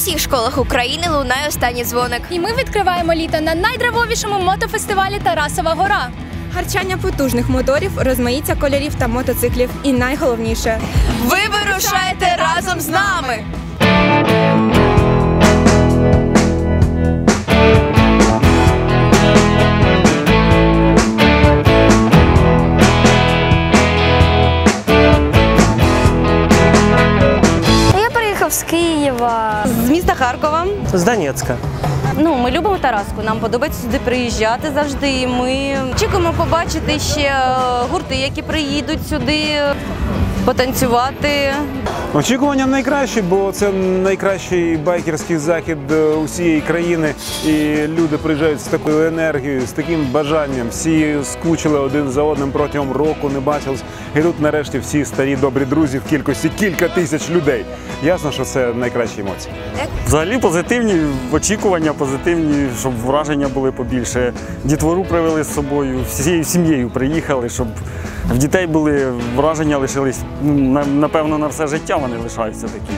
селах України лунає останній дзвоник. І ми відкриваємо літо на найдравовішому мотофестивалі Тарасова гора. Гарчання потужних моторів, розмаїття кольорів та мотоциклів. І найголовніше Ви вирушаєте разом з нами! Приїхав з Києва. з міста Харкова. З Донецька. Ну, ми любимо Тараску. Нам подобається сюди приїжджати завжди. Ми очікуємо побачити ще е, гурти, які приїдуть сюди потанцювати. Очікування найкращі, бо це найкращий байкерський захід е, усієї країни. І люди приїжджають з такою енергією, з таким бажанням. Всі скучили один за одним протягом року, не бачились. І тут нарешті всі старі добрі друзі в кількості кілька тисяч людей. Ясно, що це найкращі емоції. Взагалі позитивні очікування, позитивні, щоб враження були побільше. Дітвору привели з собою, всією сім'єю приїхали, щоб в дітей були враження лишились. ну, Напевно, на все життя вони лишаються такі.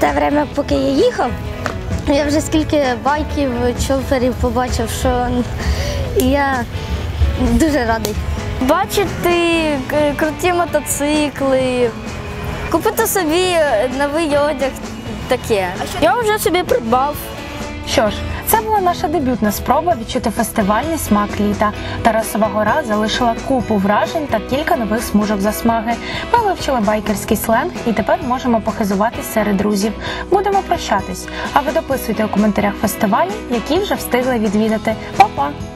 Те время, поки я їхав, я вже скільки байків, чоперів побачив, що я дуже радий. Бачити е, круті мотоцикли, купити собі новий одяг таке. Я вже собі придбав. Що ж, наша дебютна спроба відчути фестивальний смак літа. Тарасова гора залишила купу вражень та кілька нових смужок засмаги. Ми вивчили байкерський сленг і тепер можемо похизуватись серед друзів. Будемо прощатись. А ви дописуйте у коментарях фестивалі, які вже встигли відвідати. Па-па!